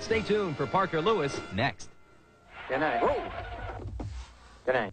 Stay tuned for Parker Lewis next. Good night. Good night.